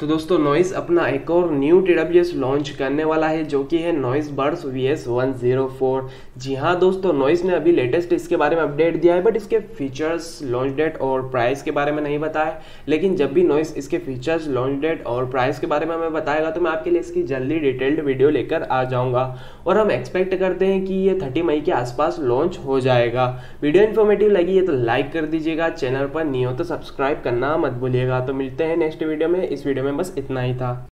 तो दोस्तों नॉइस अपना एक और न्यू टी लॉन्च करने वाला है, जो कि है नॉइस बर्ड्स वी एस वन ज़ीरो फोर जी हाँ दोस्तों नॉइस ने अभी लेटेस्ट इसके बारे में अपडेट दिया है बट इसके फीचर्स लॉन्च डेट और प्राइस के बारे में नहीं बताया लेकिन जब भी नॉइस इसके फीचर्स लॉन्च डेट और प्राइस के बारे में हमें बताएगा तो मैं आपके लिए इसकी जल्दी डिटेल्ड वीडियो लेकर आ जाऊँगा। और हम एक्सपेक्ट करते हैं कि ये थर्टी मई के आसपास लॉन्च हो जाएगा। वीडियो इन्फॉर्मेटिव लगी है तो लाइक कर दीजिएगा चैनल पर नहीं हो तो सब्सक्राइब करना मत भूलिएगा। तो मिलते हैं नेक्स्ट वीडियो में, इस वीडियो में बस इतना ही था।